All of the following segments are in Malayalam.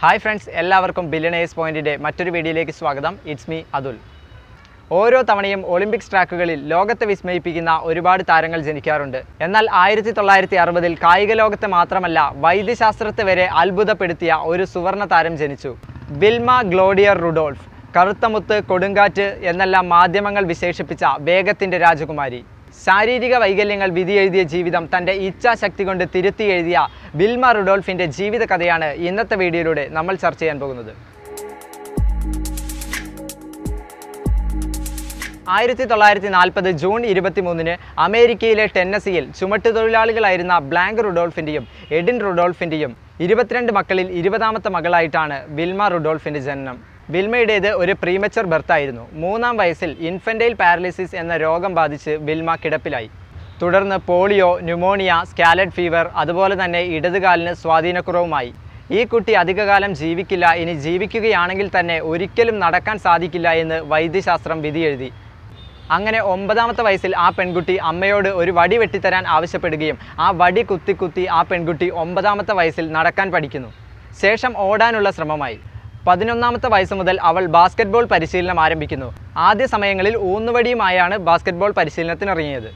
ഹായ് ഫ്രണ്ട്സ് എല്ലാവർക്കും ബില്യണേഴ്സ് പോയിന്റിന്റെ മറ്റൊരു വീഡിയോയിലേക്ക് സ്വാഗതം. ഇറ്റ്സ് മീ അതുൽ ഓരോ തവണയും ഒളിമ്പിക്സ് ട്രാക്കുകളിൽ ലോകത്തെ വിസ്മയിപ്പിക്കുന്ന ഒരുപാട് താരങ്ങൾ ജനിക്കാറുണ്ട്. എന്നാൽ ആയിരത്തി തൊള്ളായിരത്തി അറുപതിൽ കായിക ലോകത്തെ മാത്രമല്ല വൈദ്യശാസ്ത്രത്തെ വരെ അത്ഭുതപ്പെടുത്തിയ ഒരു സുവർണ താരം ജനിച്ചു. ബിൽമ ഗ്ലോഡിയർ റുഡോൾഫ്. കറുത്തമുത്ത് കൊടുങ്കാറ്റ് എന്നെല്ലാം മാധ്യമങ്ങൾ വിശേഷിപ്പിച്ച വേഗത്തിന്റെ രാജകുമാരി. ശാരീരിക വൈകല്യങ്ങൾ വിധിയെഴുതിയ ജീവിതം തന്റെ ഇച്ഛാശക്തി കൊണ്ട് തിരുത്തി എഴുതിയ വിൽമ റുഡോൾഫിന്റെ ജീവിതകഥയാണ് ഇന്നത്തെ വീഡിയോയിലൂടെ നമ്മൾ ചർച്ച ചെയ്യാൻ പോകുന്നത്. ആയിരത്തി തൊള്ളായിരത്തി നാൽപ്പത് ജൂൺ ഇരുപത്തി മൂന്നിന് അമേരിക്കയിലെ ടെന്നസിയിൽ ചുമട്ടുതൊഴിലാളികളായിരുന്ന ബ്ലാങ്ക് റുഡോൾഫിന്റെയും എഡിൻ റുഡോൾഫിന്റെയും ഇരുപത്തിരണ്ട് മക്കളിൽ ഇരുപതാമത്തെ മകളായിട്ടാണ് വിൽമ റുഡോൾഫിന്റെ ജനനം. വിൽമയുടേത് ഒരു പ്രീമച്ചർ ബർത്തായിരുന്നു മൂന്നാം വയസ്സിൽ ഇൻഫന്റൈൽ പാരലിസിസ് എന്ന രോഗം ബാധിച്ച് വിൽമ കിടപ്പിലായി. തുടർന്ന് പോളിയോ ന്യൂമോണിയ സ്കാലഡ് ഫീവർ അതുപോലെ തന്നെ ഇടതുകാലിന് സ്വാധീനക്കുറവുമായി. ഈ കുട്ടി അധികകാലം ജീവിക്കില്ല. ഇനി ജീവിക്കുകയാണെങ്കിൽ തന്നെ ഒരിക്കലും നടക്കാൻ സാധിക്കില്ല എന്ന് വൈദ്യശാസ്ത്രം വിധിയെഴുതി. അങ്ങനെ ഒമ്പതാമത്തെ വയസ്സിൽ ആ പെൺകുട്ടി അമ്മയോട് ഒരു വടി വെട്ടിത്തരാൻ ആവശ്യപ്പെടുകയും ആ വടി കുത്തി കുത്തി ആ പെൺകുട്ടി ഒമ്പതാമത്തെ വയസ്സിൽ നടക്കാൻ പഠിക്കുന്നു. ശേഷം ഓടാനുള്ള ശ്രമമായി. പതിനൊന്നാമത്തെ വയസ്സ് മുതൽ അവൾ ബാസ്കറ്റ്ബോൾ പരിശീലനം ആരംഭിക്കുന്നു. ആദ്യ സമയങ്ങളിൽ ഊന്നുവടിയുമായാണ് ബാസ്കറ്റ്ബോൾ പരിശീലനത്തിനിറങ്ങിയത്.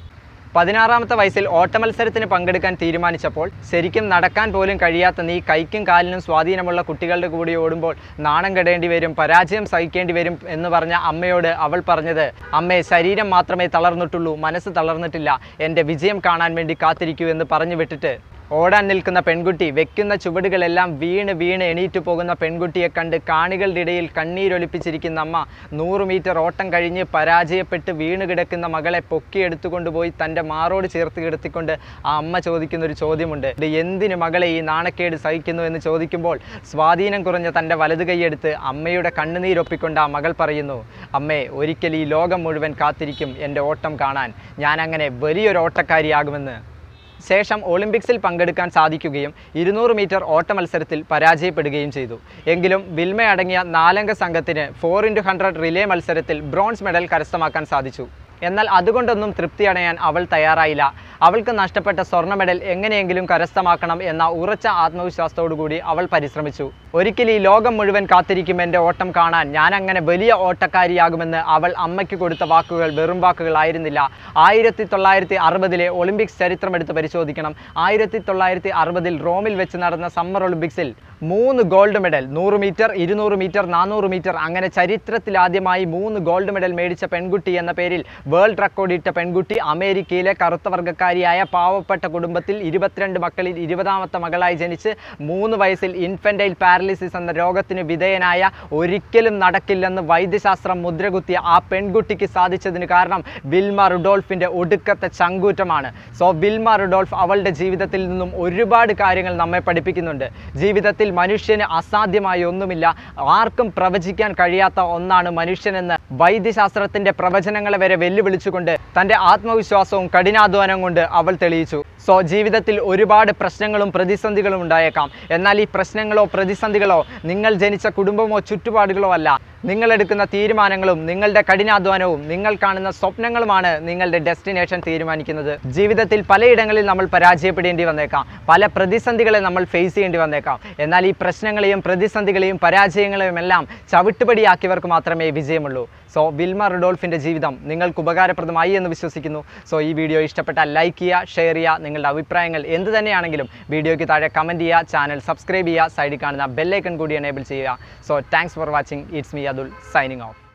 പതിനാറാമത്തെ വയസ്സിൽ ഓട്ടമത്സരത്തിന് പങ്കെടുക്കാൻ തീരുമാനിച്ചപ്പോൾ ശരിക്കും നടക്കാൻ പോലും കഴിയാത്ത നീ കൈക്കും കാലിനും സ്വാധീനമുള്ള കുട്ടികളുടെ കൂടി ഓടുമ്പോൾ നാണം കെടേണ്ടി വരും പരാജയം സഹിക്കേണ്ടി വരും എന്ന് പറഞ്ഞ അമ്മയോട് അവൾ പറഞ്ഞത് അമ്മേ ശരീരം മാത്രമേ തളർന്നിട്ടുള്ളൂ മനസ്സ് തളർന്നിട്ടില്ല എന്റെ വിജയം കാണാൻ വേണ്ടി കാത്തിരിക്കൂ എന്ന് പറഞ്ഞു വിട്ടിട്ട് ഓടാൻ നിൽക്കുന്ന പെൺകുട്ടി വെക്കുന്ന ചുവടുകളെല്ലാം വീണ് വീണ് എണീറ്റു പോകുന്ന പെൺകുട്ടിയെ കണ്ട് കാണികളുടെ ഇടയിൽ കണ്ണീരൊലിപ്പിച്ചിരിക്കുന്ന അമ്മ നൂറ് മീറ്റർ ഓട്ടം കഴിഞ്ഞ് പരാജയപ്പെട്ട് വീണ് കിടക്കുന്ന മകളെ പൊക്കിയെടുത്തുകൊണ്ടുപോയി തന്റെ മാറോട് ചേർത്ത് കിടത്തിക്കൊണ്ട് ആ അമ്മ ചോദിക്കുന്ന ഒരു ചോദ്യമുണ്ട്. ഇത് എന്തിന് മകളെ ഈ നാണക്കേട് സഹിക്കുന്നു എന്ന് ചോദിക്കുമ്പോൾ സ്വാധീനം കുറഞ്ഞ തന്റെ വലതു കൈയെടുത്ത് അമ്മയുടെ കണ്ണുനീരൊപ്പിക്കൊണ്ട് ആ മകൾ പറയുന്നു അമ്മേ ഒരിക്കൽ ഈ ലോകം മുഴുവൻ കാത്തിരിക്കും എന്റെ ഓട്ടം കാണാൻ. ഞാൻ അങ്ങനെ വലിയൊരു ഓട്ടക്കാരിയാകുമെന്ന്. ശേഷം ഒളിമ്പിക്സിൽ പങ്കെടുക്കാൻ സാധിക്കുകയും ഇരുന്നൂറ് മീറ്റർ ഓട്ട മത്സരത്തിൽ പരാജയപ്പെടുകയും ചെയ്തു. എങ്കിലും വിൽമ അടങ്ങിയ നാലംഗ സംഘത്തിന് ഫോർ ഇന്റു ഹൺഡ്രഡ് റിലേ മത്സരത്തിൽ ബ്രോൺസ് മെഡൽ കരസ്ഥമാക്കാൻ സാധിച്ചു. എന്നാൽ അതുകൊണ്ടൊന്നും തൃപ്തി അടയാൻ അവൾ തയ്യാറായില്ല. അവൾക്ക് നഷ്ടപ്പെട്ട സ്വർണ മെഡൽ എങ്ങനെയെങ്കിലും കരസ്ഥമാക്കണം എന്ന ഉറച്ച ആത്മവിശ്വാസത്തോടുകൂടി അവൾ പരിശ്രമിച്ചു. ഒരിക്കൽ ഈ ലോകം മുഴുവൻ കാത്തിരിക്കും എന്റെ ഓട്ടം കാണാൻ. ഞാൻ അങ്ങനെ വലിയ ഓട്ടക്കാരിയാകുമെന്ന് അവൾ അമ്മയ്ക്ക് കൊടുത്ത വാക്കുകൾ വെറും വാക്കുകളായിരുന്നില്ല ആയിരത്തി തൊള്ളായിരത്തി അറുപതിലെ ഒളിമ്പിക്സ് ചരിത്രമെടുത്ത് പരിശോധിക്കണം. ആയിരത്തി തൊള്ളായിരത്തി അറുപതിൽ റോമിൽ വെച്ച് നടന്ന സമ്മർ ഒളിമ്പിക്സിൽ മൂന്ന് ഗോൾഡ് മെഡൽ നൂറ് മീറ്റർ ഇരുന്നൂറ് മീറ്റർ നാനൂറ് മീറ്റർ അങ്ങനെ ചരിത്രത്തിൽ ആദ്യമായി മൂന്ന് ഗോൾഡ് മെഡൽ മേടിച്ച പെൺകുട്ടി എന്ന പേരിൽ വേൾഡ് റെക്കോർഡ് ഇട്ട പെൺകുട്ടി അമേരിക്കയിലെ കറുത്ത വർഗക്കാരിയായ പാവപ്പെട്ട കുടുംബത്തിൽ ഇരുപത്തിരണ്ട് മക്കളിൽ ഇരുപതാമത്തെ മകളായി ജനിച്ച് മൂന്ന് വയസ്സിൽ ഇൻഫന്റൈൽ പാരലിസിസ് എന്ന രോഗത്തിന് വിധേയനായ ഒരിക്കലും നടക്കില്ലെന്ന് വൈദ്യശാസ്ത്രം മുദ്രകുത്തിയ ആ പെൺകുട്ടിക്ക് സാധിച്ചതിന് കാരണം വിൽമ റുഡോൾഫിന്റെ ഒടുക്കത്തെ ചങ്കൂറ്റമാണ്. സോ വിൽമ റുഡോൾഫ് അവളുടെ ജീവിതത്തിൽ നിന്നും ഒരുപാട് കാര്യങ്ങൾ നമ്മെ പഠിപ്പിക്കുന്നുണ്ട്. ജീവിതത്തിൽ മനുഷ്യന് അസാധ്യമായ ഒന്നുമില്ല. ആർക്കും പ്രവചിക്കാൻ കഴിയാത്ത ഒന്നാണ് മനുഷ്യനെന്ന് വൈദ്യശാസ്ത്രത്തിന്റെ പ്രവചനങ്ങളെ വരെ വെല്ലുവിളിച്ചുകൊണ്ട് തന്റെ ആത്മവിശ്വാസവും കഠിനാധ്വാനം കൊണ്ട് അവൾ തെളിയിച്ചു. സോ ജീവിതത്തിൽ ഒരുപാട് പ്രശ്നങ്ങളും പ്രതിസന്ധികളും ഉണ്ടായേക്കാം. എന്നാൽ ഈ പ്രശ്നങ്ങളോ പ്രതിസന്ധികളോ നിങ്ങൾ ജനിച്ച കുടുംബമോ ചുറ്റുപാടുകളോ അല്ല. നിങ്ങൾ എടുക്കുന്ന തീരുമാനങ്ങളും നിങ്ങളുടെ കഠിനാധ്വാനവും നിങ്ങൾ കാണുന്ന സ്വപ്നങ്ങളുമാണ് നിങ്ങളുടെ ഡെസ്റ്റിനേഷൻ തീരുമാനിക്കുന്നത്. ജീവിതത്തിൽ പലയിടങ്ങളിൽ നമ്മൾ പരാജയപ്പെടേണ്ടി വന്നേക്കാം. പല പ്രതിസന്ധികളെ നമ്മൾ ഫേസ് ചെയ്യേണ്ടി വന്നേക്കാം. എന്നാൽ ഈ പ്രശ്നങ്ങളെയും പ്രതിസന്ധികളെയും പരാജയങ്ങളെയും എല്ലാം ചവിട്ടുപടിയാക്കിയവർക്ക് മാത്രമേ വിജയമുള്ളൂ. സോ വിൽമ റിഡോൾഫിന്റെ ജീവിതം നിങ്ങൾക്ക് ഉപകാരപ്രദമായി എന്ന് വിശ്വസിക്കുന്നു. സോ ഈ വീഡിയോ ഇഷ്ടപ്പെട്ടാൽ ലൈക്ക് ചെയ്യുക ഷെയർ ചെയ്യുക നിങ്ങളുടെ അഭിപ്രായങ്ങൾ എന്ത് തന്നെയാണെങ്കിലും വീഡിയോയ്ക്ക് താഴെ കമന്റ് ചെയ്യുക ചാനൽ സബ്സ്ക്രൈബ് ചെയ്യുക സൈഡിൽ കാണുന്ന ബെല്ലൈക്കൺ കൂടി എനേബിൾ ചെയ്യുക. So thanks for watching it's me Athul signing off